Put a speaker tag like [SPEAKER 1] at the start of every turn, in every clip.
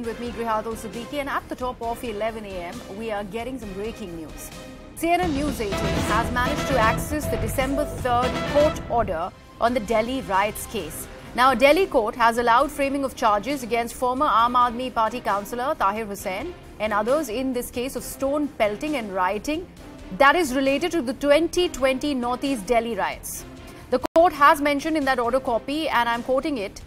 [SPEAKER 1] with me, Grihato Siddiqui, and at the top of 11 a.m., we are getting some breaking news. CNN News 18 has managed to access the December 3rd court order on the Delhi riots case. Now, a Delhi court has allowed framing of charges against former Aam Aadmi Party councillor Tahir Hussain and others in this case of stone pelting and rioting that is related to the 2020 Northeast Delhi riots. The court has mentioned in that order copy, and I'm quoting it,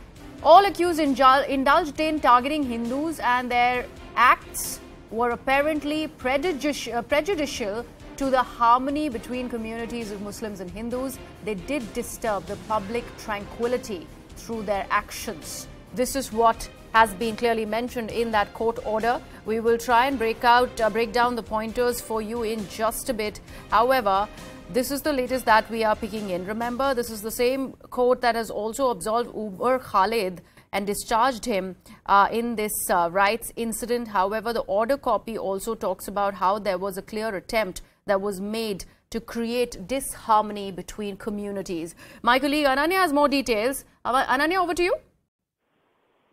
[SPEAKER 1] all accused indulged in targeting Hindus and their acts were apparently uh, prejudicial to the harmony between communities of Muslims and Hindus. They did disturb the public tranquility through their actions. This is what has been clearly mentioned in that court order. We will try and break out, uh, break down the pointers for you in just a bit. However, this is the latest that we are picking in. Remember, this is the same court that has also absolved Umar Khalid and discharged him uh, in this uh, rights incident. However, the order copy also talks about how there was a clear attempt that was made to create disharmony between communities. My colleague Ananya has more details. Ananya, over to you.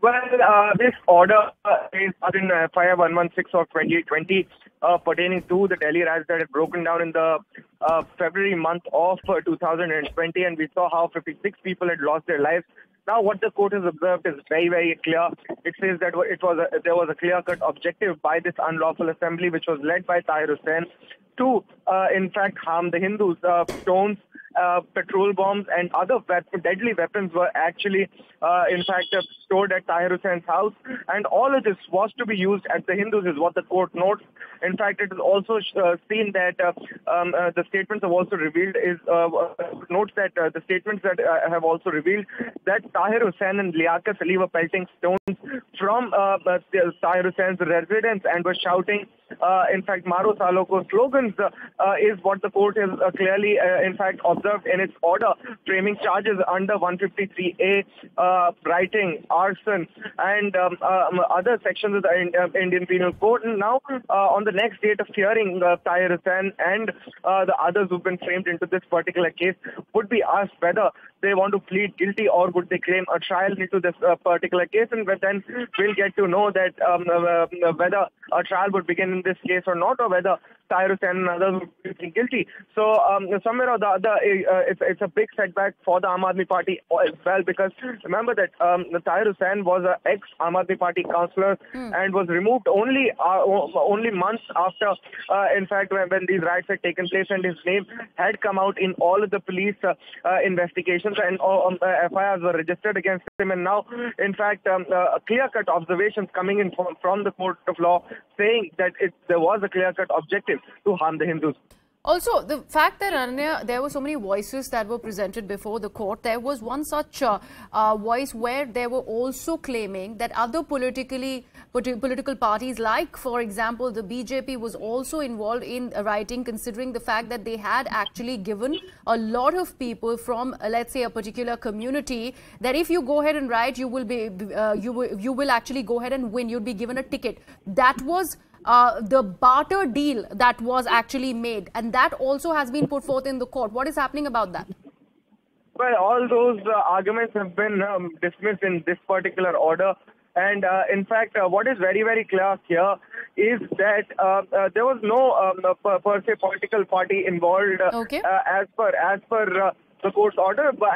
[SPEAKER 2] Well, uh, this order is in uh, FIR 116 of 2020 uh, pertaining to the Delhi riots that had broken down in the uh, February month of uh, 2020, and we saw how 56 people had lost their lives. Now, what the court has observed is very, very clear. It says that it was a, there was a clear-cut objective by this unlawful assembly, which was led by Tahir Hussain, to, uh, in fact, harm the Hindus. Uh, stones uh, petrol bombs and other deadly weapons were actually, uh, in fact, uh, stored at Tahir Hussain's house. And all of this was to be used at the Hindus, is what the court notes. In fact, it is also uh, seen that uh, um, uh, the statements have also revealed is notes that the statements that have also revealed that Tahir Hussain and Liaquat Ali were pelting stones from uh, Tahir Hussain's residence and were shouting, in fact, Maro Salo slogans is what the court has clearly, in fact, observed in its order, framing charges under 153A, uh, writing, arson, and um, um, other sections of the uh, Indian Penal Code. And now, uh, on the next date of hearing, uh, Tahir and uh, the others who've been framed into this particular case would be asked whether they want to plead guilty or would they claim a trial into this uh, particular case. And then we'll get to know that um, uh, whether a trial would begin in this case or not, or whether Tahir and others would be guilty. So um, somewhere or the other, uh, it's, it's a big setback for the Aam Aadmi Party as well because remember that um, Tahir Hussain was an ex Aam Aadmi Party councillor mm. and was removed only uh, only months after, uh, in fact, when, when, these riots had taken place and his name had come out in all of the police uh, uh, investigations and uh, um, FIRs were registered against him. And now, in fact, um, clear-cut observations coming in from, from the court of law saying that it, there was a clear-cut objective to harm the Hindus.
[SPEAKER 1] Also, the fact that Ananya, there were so many voices that were presented before the court, there was one such uh, uh, voice where they were also claiming that other politically political parties, like, for example, the BJP was also involved in writing, considering the fact that they had actually given a lot of people from, uh, let's say, a particular community, that if you go ahead and write, you will be, uh, you will, you will actually go ahead and win. You'll be given a ticket. That was uh, the barter deal that was actually made, and that also has been put forth in the court. What is happening about that?
[SPEAKER 2] Well, all those uh, arguments have been um, dismissed in this particular order. And uh, in fact, uh, what is very, very clear here is that uh, uh there was no um, per, per, se political party involved
[SPEAKER 1] okay.
[SPEAKER 2] as per as per the court's order.
[SPEAKER 1] But,